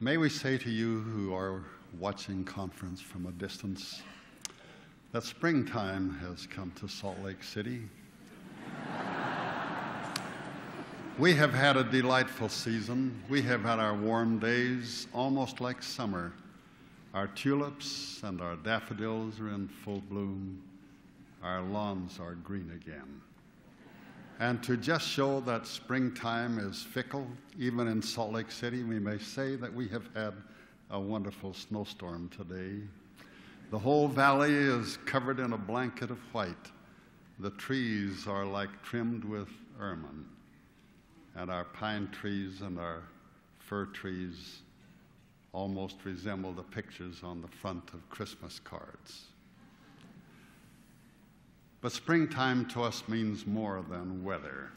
May we say to you who are watching conference from a distance that springtime has come to Salt Lake City. we have had a delightful season. We have had our warm days, almost like summer. Our tulips and our daffodils are in full bloom. Our lawns are green again. And to just show that springtime is fickle, even in Salt Lake City, we may say that we have had a wonderful snowstorm today. The whole valley is covered in a blanket of white. The trees are like trimmed with ermine, and our pine trees and our fir trees almost resemble the pictures on the front of Christmas cards. But springtime to us means more than weather.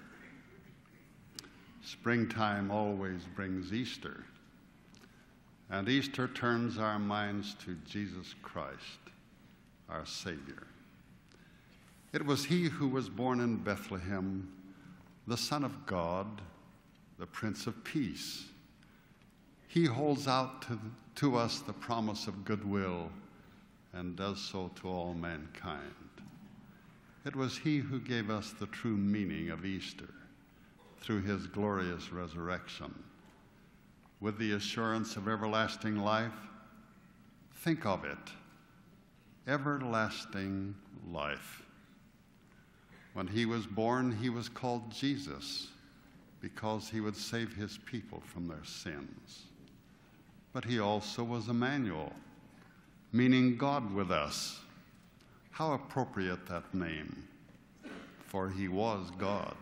Springtime always brings Easter, and Easter turns our minds to Jesus Christ, our Savior. It was He who was born in Bethlehem, the Son of God, the Prince of Peace. He holds out to, to us the promise of goodwill and does so to all mankind. It was He who gave us the true meaning of Easter through His glorious resurrection. With the assurance of everlasting life, think of it everlasting life. When He was born, He was called Jesus because He would save His people from their sins. But He also was Emmanuel, meaning God with us how appropriate that name, for he was God.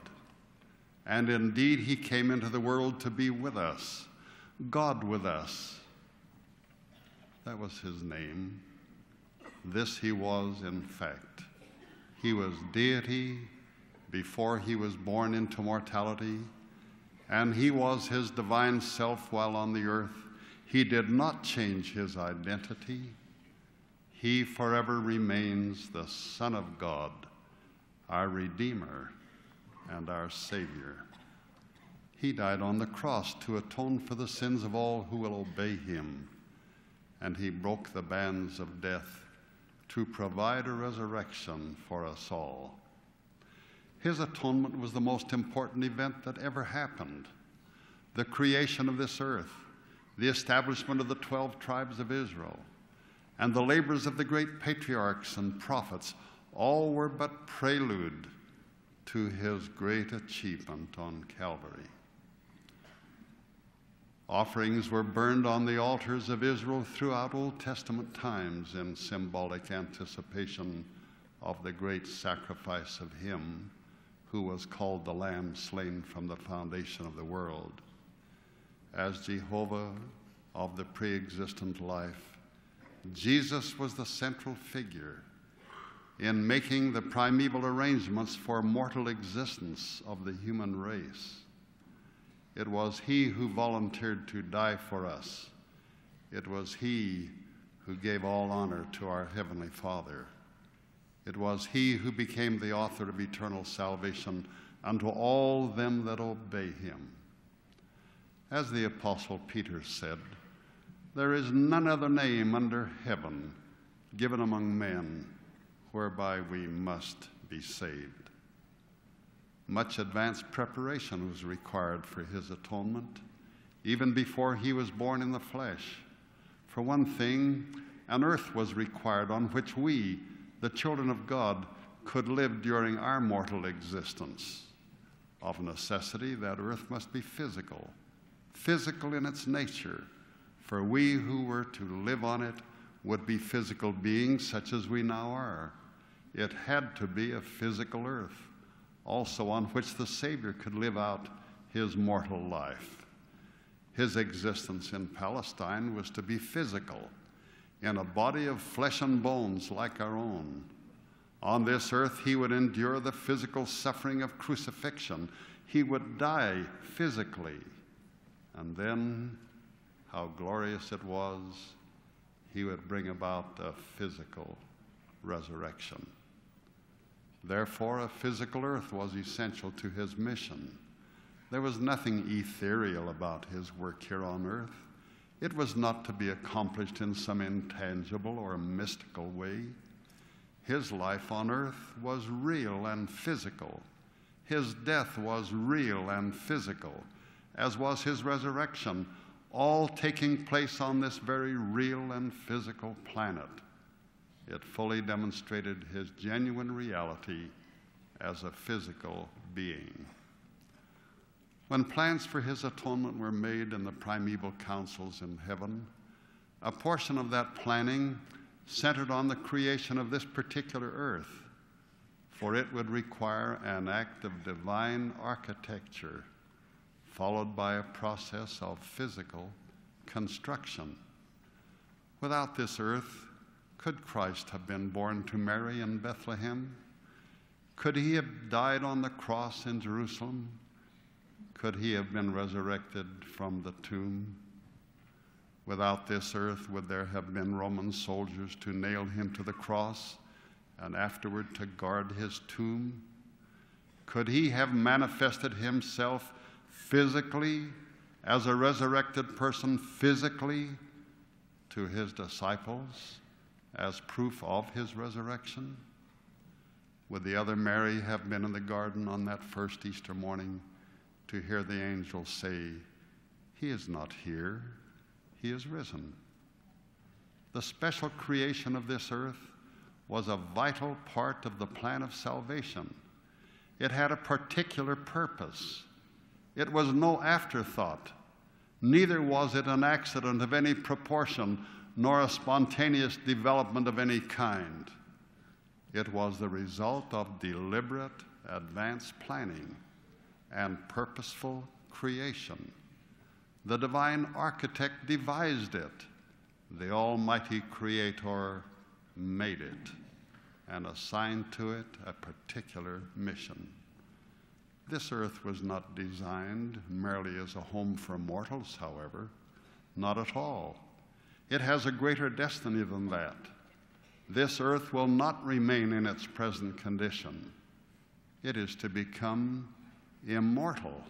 And indeed, he came into the world to be with us, God with us. That was his name. This he was, in fact. He was deity before he was born into mortality, and he was his divine self while on the earth. He did not change his identity he forever remains the Son of God, our Redeemer and our Savior. He died on the cross to atone for the sins of all who will obey him, and he broke the bands of death to provide a resurrection for us all. His atonement was the most important event that ever happened the creation of this earth, the establishment of the 12 tribes of Israel and the labors of the great patriarchs and prophets all were but prelude to his great achievement on Calvary. Offerings were burned on the altars of Israel throughout Old Testament times in symbolic anticipation of the great sacrifice of Him who was called the Lamb slain from the foundation of the world. As Jehovah of the pre existent life, Jesus was the central figure in making the primeval arrangements for mortal existence of the human race. It was He who volunteered to die for us. It was He who gave all honor to our Heavenly Father. It was He who became the author of eternal salvation unto all them that obey Him. As the Apostle Peter said, there is none other name under heaven given among men whereby we must be saved. Much advanced preparation was required for his atonement, even before he was born in the flesh. For one thing, an earth was required on which we, the children of God, could live during our mortal existence. Of necessity, that earth must be physical, physical in its nature for we who were to live on it would be physical beings such as we now are. It had to be a physical earth, also on which the Savior could live out his mortal life. His existence in Palestine was to be physical, in a body of flesh and bones like our own. On this earth, he would endure the physical suffering of crucifixion. He would die physically. And then how glorious it was, he would bring about a physical resurrection. Therefore, a physical earth was essential to his mission. There was nothing ethereal about his work here on earth. It was not to be accomplished in some intangible or mystical way. His life on earth was real and physical. His death was real and physical, as was his resurrection, all taking place on this very real and physical planet. It fully demonstrated his genuine reality as a physical being. When plans for his atonement were made in the primeval councils in heaven, a portion of that planning centered on the creation of this particular earth, for it would require an act of divine architecture, followed by a process of physical construction. Without this earth, could Christ have been born to Mary in Bethlehem? Could he have died on the cross in Jerusalem? Could he have been resurrected from the tomb? Without this earth, would there have been Roman soldiers to nail him to the cross and afterward to guard his tomb? Could he have manifested himself physically as a resurrected person, physically to his disciples as proof of his resurrection? Would the other Mary have been in the garden on that first Easter morning? to hear the angel say, He is not here, He is risen. The special creation of this earth was a vital part of the plan of salvation. It had a particular purpose. It was no afterthought. Neither was it an accident of any proportion, nor a spontaneous development of any kind. It was the result of deliberate, advanced planning and purposeful creation. The divine architect devised it. The Almighty Creator made it and assigned to it a particular mission. This earth was not designed merely as a home for mortals, however, not at all. It has a greater destiny than that. This earth will not remain in its present condition. It is to become immortal.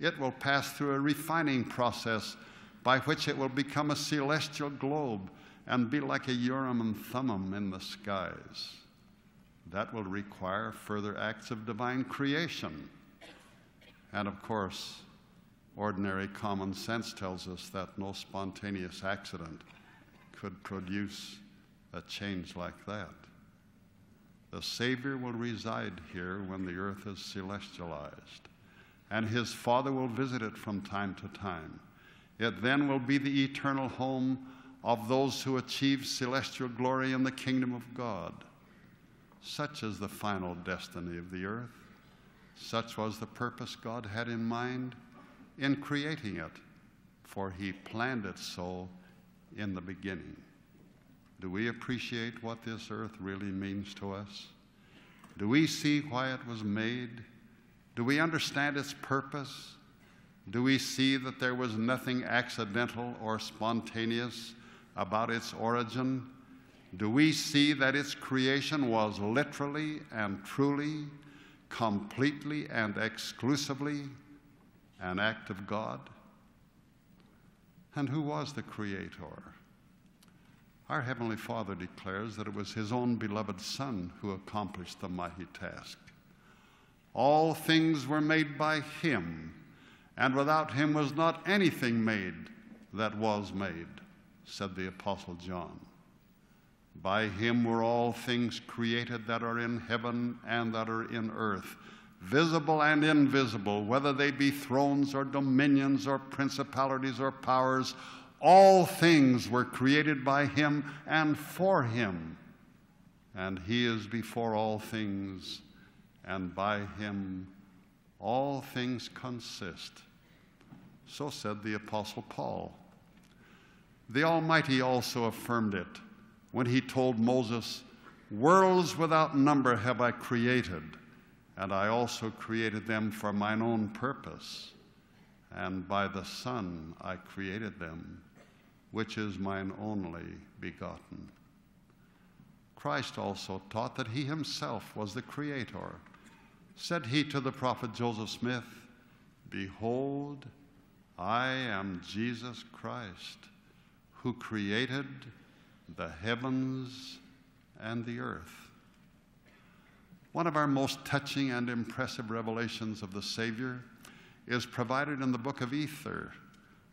It will pass through a refining process by which it will become a celestial globe and be like a Urim and Thummim in the skies. That will require further acts of divine creation. And of course, ordinary common sense tells us that no spontaneous accident could produce a change like that. The Savior will reside here when the earth is celestialized, and his Father will visit it from time to time. It then will be the eternal home of those who achieve celestial glory in the kingdom of God. Such is the final destiny of the earth. Such was the purpose God had in mind in creating it, for he planned it so in the beginning. Do we appreciate what this earth really means to us? Do we see why it was made? Do we understand its purpose? Do we see that there was nothing accidental or spontaneous about its origin? Do we see that its creation was literally and truly, completely and exclusively an act of God? And who was the Creator? Our Heavenly Father declares that it was His own beloved Son who accomplished the mighty task. All things were made by Him, and without Him was not anything made that was made, said the Apostle John. By Him were all things created that are in heaven and that are in earth, visible and invisible, whether they be thrones or dominions or principalities or powers all things were created by him and for him, and he is before all things, and by him all things consist. So said the Apostle Paul. The Almighty also affirmed it when he told Moses, Worlds without number have I created, and I also created them for mine own purpose, and by the Son I created them which is mine only begotten. Christ also taught that he himself was the Creator. Said he to the prophet Joseph Smith, Behold, I am Jesus Christ, who created the heavens and the earth. One of our most touching and impressive revelations of the Savior is provided in the book of Ether,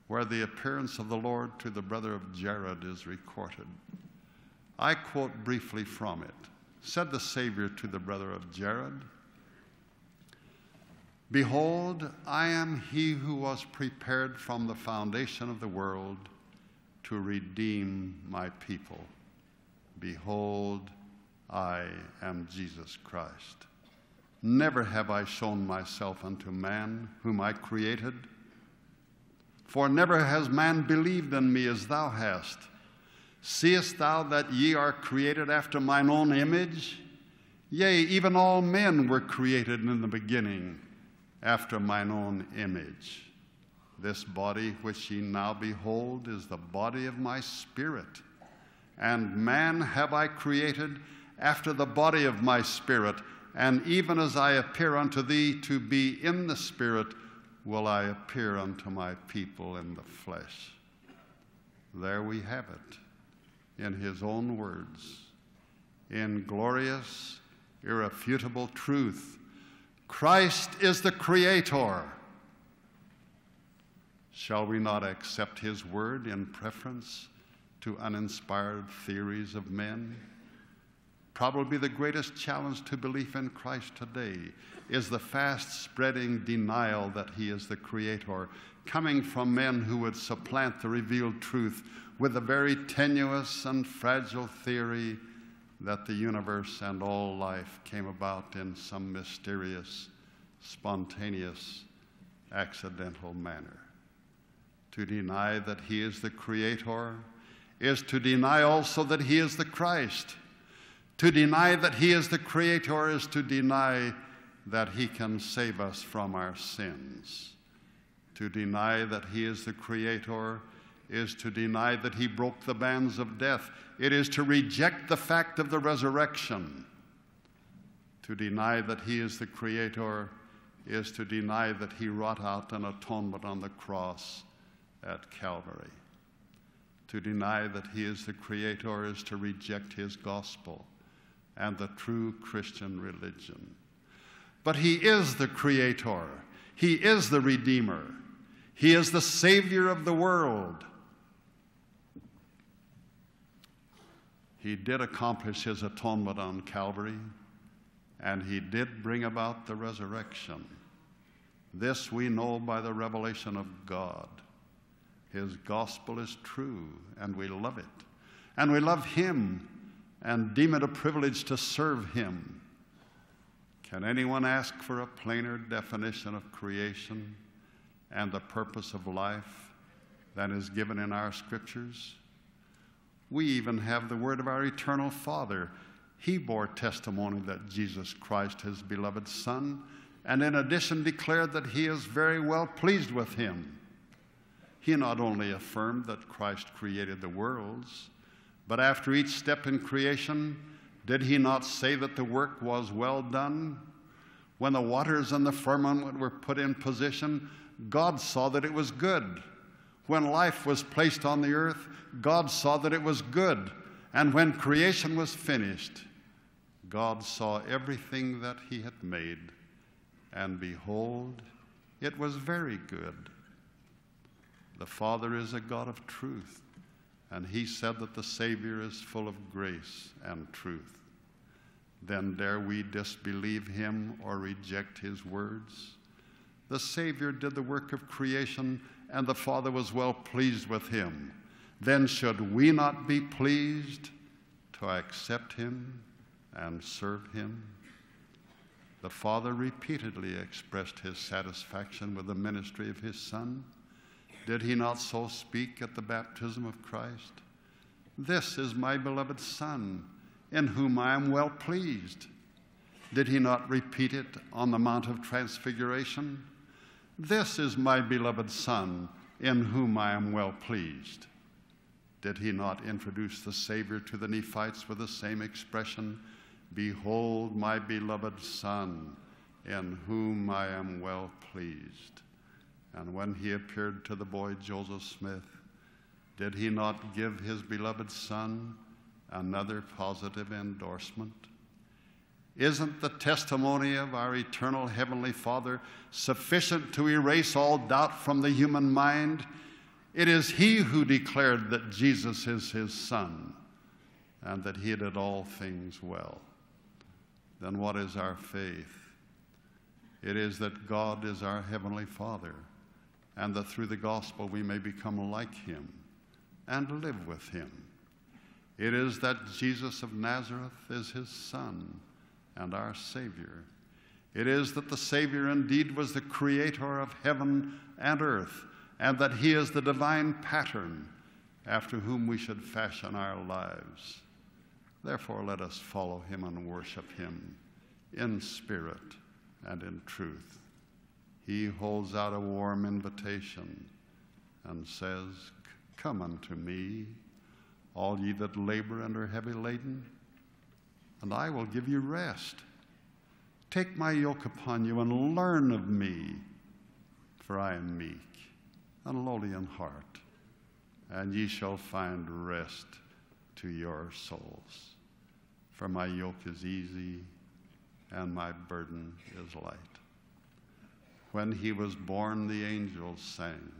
where the appearance of the Lord to the brother of Jared is recorded. I quote briefly from it. Said the Savior to the brother of Jared, Behold, I am he who was prepared from the foundation of the world to redeem my people. Behold, I am Jesus Christ. Never have I shown myself unto man, whom I created. For never has man believed in me as thou hast. Seest thou that ye are created after mine own image? Yea, even all men were created in the beginning after mine own image. This body which ye now behold is the body of my spirit. And man have I created after the body of my spirit, and even as I appear unto thee to be in the spirit, will I appear unto my people in the flesh. There we have it in his own words. In glorious, irrefutable truth, Christ is the Creator. Shall we not accept his word in preference to uninspired theories of men? Probably the greatest challenge to belief in Christ today is the fast spreading denial that he is the Creator, coming from men who would supplant the revealed truth with the very tenuous and fragile theory that the universe and all life came about in some mysterious, spontaneous, accidental manner. To deny that he is the Creator is to deny also that he is the Christ. To deny that He is the Creator is to deny that He can save us from our sins. To deny that He is the Creator is to deny that He broke the bands of death. It is to reject the fact of the resurrection. To deny that He is the Creator is to deny that He wrought out an atonement on the cross at Calvary. To deny that He is the Creator is to reject His gospel and the true Christian religion. But He is the Creator, He is the Redeemer, He is the Savior of the world. He did accomplish His atonement on Calvary, and He did bring about the resurrection. This we know by the revelation of God. His gospel is true, and we love it. And we love Him and deem it a privilege to serve Him. Can anyone ask for a plainer definition of creation and the purpose of life than is given in our scriptures? We even have the word of our eternal Father. He bore testimony that Jesus Christ, his beloved Son, and in addition declared that he is very well pleased with him. He not only affirmed that Christ created the worlds, but after each step in creation, did he not say that the work was well done? When the waters and the firmament were put in position, God saw that it was good. When life was placed on the earth, God saw that it was good. And when creation was finished, God saw everything that he had made, and behold, it was very good. The Father is a God of truth and he said that the Savior is full of grace and truth. Then dare we disbelieve him or reject his words? The Savior did the work of creation, and the Father was well pleased with him. Then should we not be pleased to accept him and serve him? The Father repeatedly expressed his satisfaction with the ministry of his Son. Did he not so speak at the baptism of Christ? This is my beloved Son, in whom I am well pleased. Did he not repeat it on the Mount of Transfiguration? This is my beloved Son, in whom I am well pleased. Did he not introduce the Savior to the Nephites with the same expression? Behold, my beloved Son, in whom I am well pleased. And when he appeared to the boy Joseph Smith, did he not give his beloved son another positive endorsement? Isn't the testimony of our eternal Heavenly Father sufficient to erase all doubt from the human mind? It is He who declared that Jesus is His Son and that He did all things well. Then what is our faith? It is that God is our Heavenly Father and that through the gospel we may become like Him and live with Him. It is that Jesus of Nazareth is His Son and our Savior. It is that the Savior indeed was the creator of heaven and earth, and that He is the divine pattern after whom we should fashion our lives. Therefore, let us follow Him and worship Him in spirit and in truth. He holds out a warm invitation and says, Come unto me, all ye that labor and are heavy laden and I will give you rest. Take my yoke upon you and learn of me, for I am meek and lowly in heart, and ye shall find rest to your souls. For my yoke is easy and my burden is light. When he was born, the angels sang.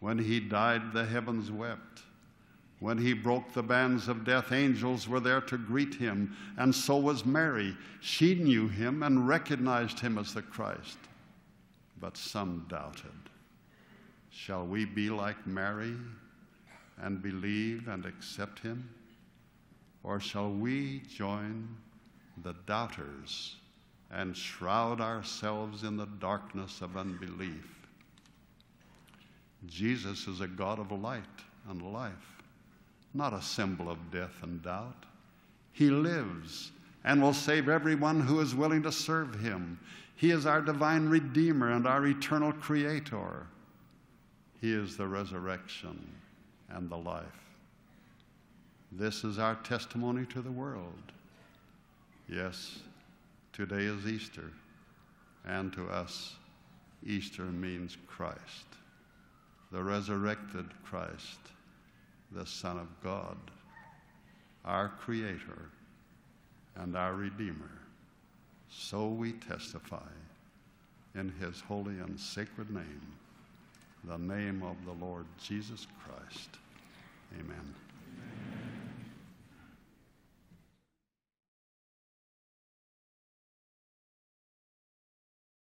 When he died, the heavens wept. When he broke the bands of death, angels were there to greet him, and so was Mary. She knew him and recognized him as the Christ. But some doubted. Shall we be like Mary and believe and accept him? Or shall we join the doubters and shroud ourselves in the darkness of unbelief? Jesus is a God of light and life not a symbol of death and doubt. He lives and will save everyone who is willing to serve him. He is our divine Redeemer and our eternal Creator. He is the resurrection and the life. This is our testimony to the world. Yes, today is Easter, and to us, Easter means Christ, the resurrected Christ the Son of God, our Creator and our Redeemer. So we testify in His holy and sacred name, the name of the Lord Jesus Christ. Amen.